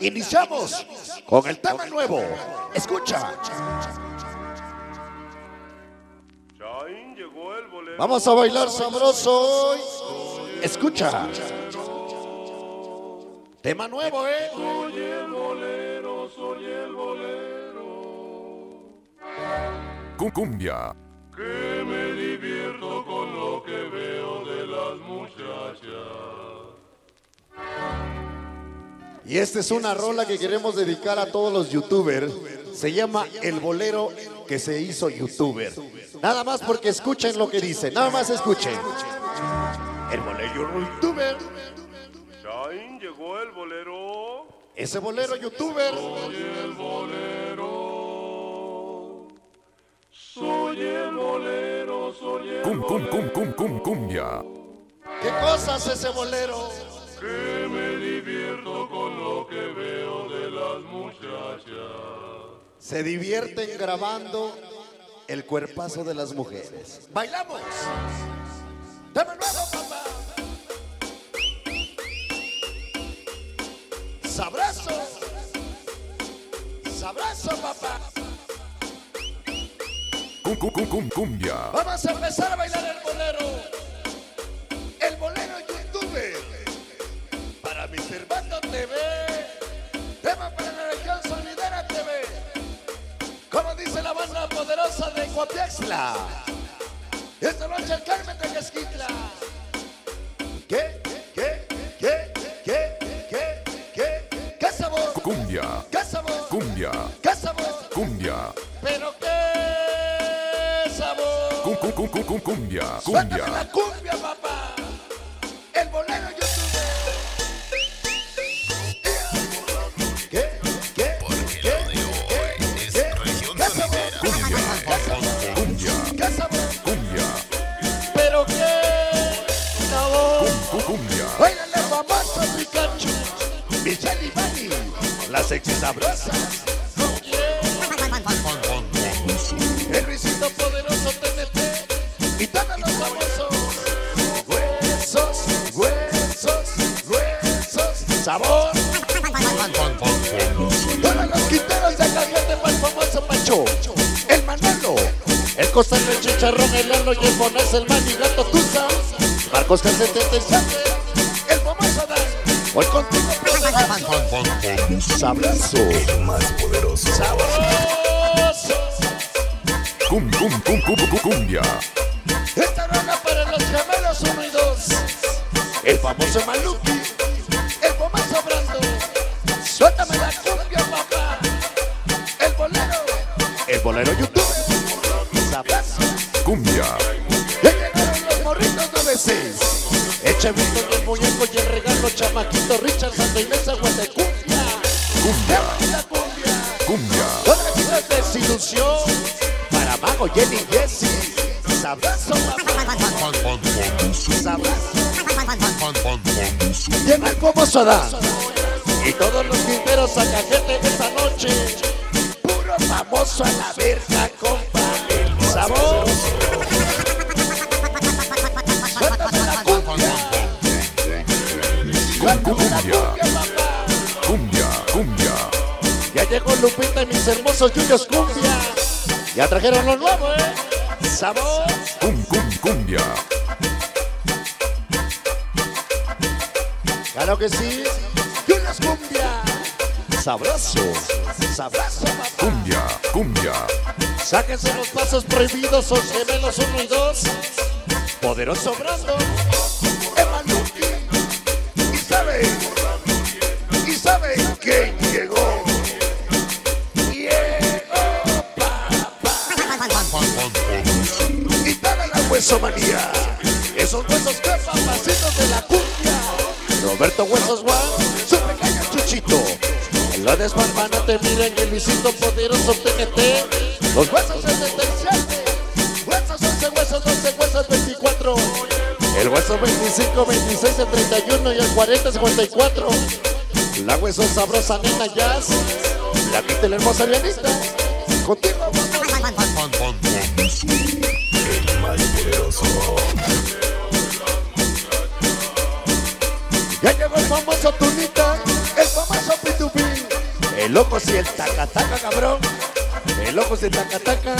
Iniciamos con el tema nuevo. Escucha. Chain llegó el bolero. Vamos a bailar sabroso hoy. Escucha. Tema nuevo, ¿eh? Soy el bolero, soy el bolero. Cucumbia. Que me divierto con lo que veo de las muchachas. Y esta es una rola que queremos dedicar a todos los youtubers. Se llama El Bolero que se hizo youtuber. Nada más porque escuchen lo que dice. Nada más escuchen. El bolero youtuber. Chain llegó el bolero. Ese bolero youtuber. Soy el bolero. Soy el bolero, soy el Cum, cum, cum, cum, cum, cumbia. ¿Qué cosas ese bolero? Se divierten grabando el cuerpazo de las mujeres. ¡Bailamos! ¡Tema nuevo, papá! ¡Sabroso! ¡Sabroso, papá! Cum, cum, cum, cum, cumbia. Vamos a empezar a bailar el bolero. El bolero YouTube. Para mi Cervando TV. Tema para Esta noche el Carmen de Esquitla. ¿Qué? ¿Qué? ¿Qué? ¿Qué? ¿Qué? ¿Qué? ¿Qué sabor? Cumbia. ¿Qué sabor? Cumbia. ¿Qué sabor? Cumbia. ¿Pero qué sabor? Cum, cum, cum, cum, cum, cumbia. Cumbia. La sexy. El Luisito poderoso TNT. Y todos los famosos. Huesos, huesos, huesos. Sabor. Todos los quinteros de caliente para el famoso Pacho. El Manolo. El Costa el Chicharrón, el Lalo y el Bonés, el Manigato Tusa. Marcos K77. Sabroso. más poderoso. Sabroso. Cum, cum, cum, cum, cum, cumbia. Esta rola para los gemelos 1 y 2. El famoso Maluki. El famoso Brando. Suéltame la cumbia, papá. El bolero. El bolero YouTube. Sabroso. Cumbia. Ya llegaron los morritos de veces. Eche visto el muñeco y el regalo, chamaquito Richard Santa Inés Agua de cumbia. Cumbia. Desilusión. Para Mago, Jenny, Jesse. Sabroso. Sabroso. Llega. Y todos los quinteros a cajete esta noche. Puro famoso a la verga, Ya llegó Lupita y mis hermosos Yuyos Cumbia. Ya trajeron lo nuevo, ¿eh? Sabor. Cum, cum, cumbia. Claro que sí. Yuyos Cumbia. Sabroso. Sabroso, papá. Cumbia. Cumbia. Sáquense los pasos prohibidos, son gemelos uno y dos. Poderoso Brando. La huesomanía. Esos huesos que de la cumbia. Roberto Huesos Juan, su pequeño chuchito. En lo de Juan no te miren el Luisito poderoso TNT. Los huesos 77. Huesos 11, huesos 12, huesos 24. El hueso 25, 26, el 31 y el 40, 54. La hueso sabrosa nena jazz. La quita la hermosa pianista. Contigo. Ya llegó el famoso Tunita, el famoso P2P. El loco si el tacataca, cabrón. El loco si el tacataca.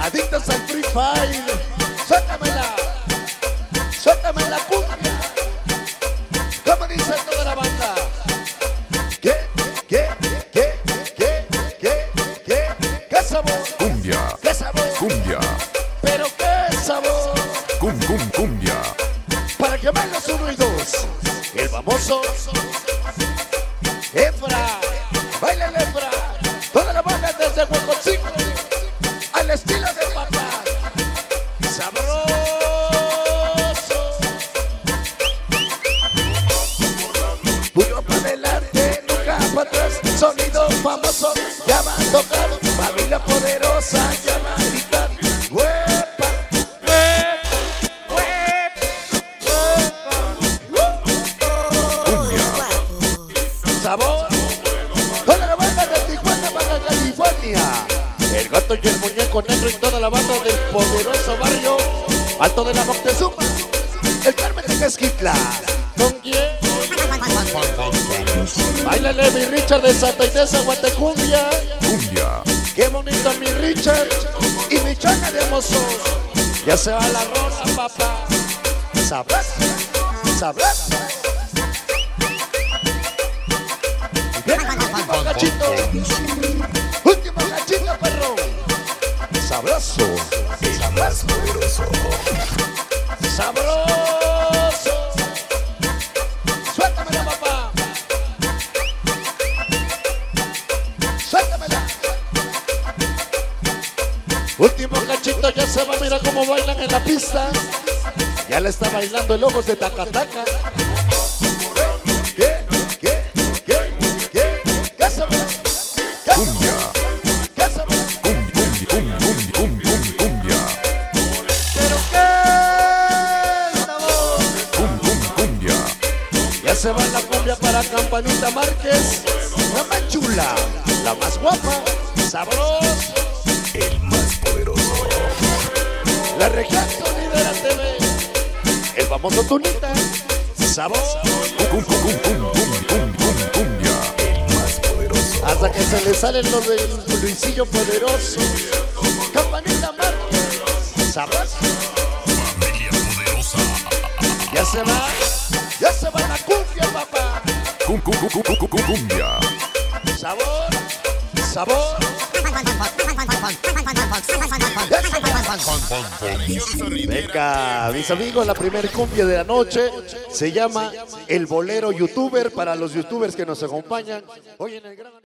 Adictos al Free Fire. Suéltamela. Suéltame la Baila el Efra. Toda la banda desde Huecocinco. Al estilo de papá. Sabroso. Puyo para adelante, nunca para atrás. Sonido famoso, ya va a tocar. Familia poderosa, ya va Y el muñeco negro y toda la banda del poderoso barrio. Alto de la Moctezuma. El Carmen de Mezquitla. ¿Con quién? Báilale mi Richard de Santa Inés Guatecumbia. Cumbia. Qué bonito mi Richard y mi chana de mozos. Ya se va la rola, papá. Sabrás, sabrás. Cachito. Último cachito, ya se va, mira cómo bailan en la pista. Ya le está bailando el ojos de Tacataca. ¿Qué? ¿Qué? ¿Qué? ¿Qué? ¿Qué sabor? ¿Qué? Cumbia. ¿Qué sabor? Cum, cum, cum, cum, cum, cum, cumbia. ¿Pero qué sabor? Cum, cum, cumbia. Ya se va la cumbia para Campanita Márquez, la más chula, la más guapa, sabrosa, famoso Tunita, sabor, Cum, cum, cum, cum, cum, cum, cum, cumbia. El más poderoso. hasta que se le salen los del Luisillo Poderoso, Campanita Márquez, sabrosa, Familia poderosa. ya se va, ya se va la cumbia, papá, cum, cumbia. sabor, sabor, Venga, mis amigos, la primer cumbia de la noche se llama El Bolero Youtuber para los youtubers que nos acompañan. Hoy en el gran...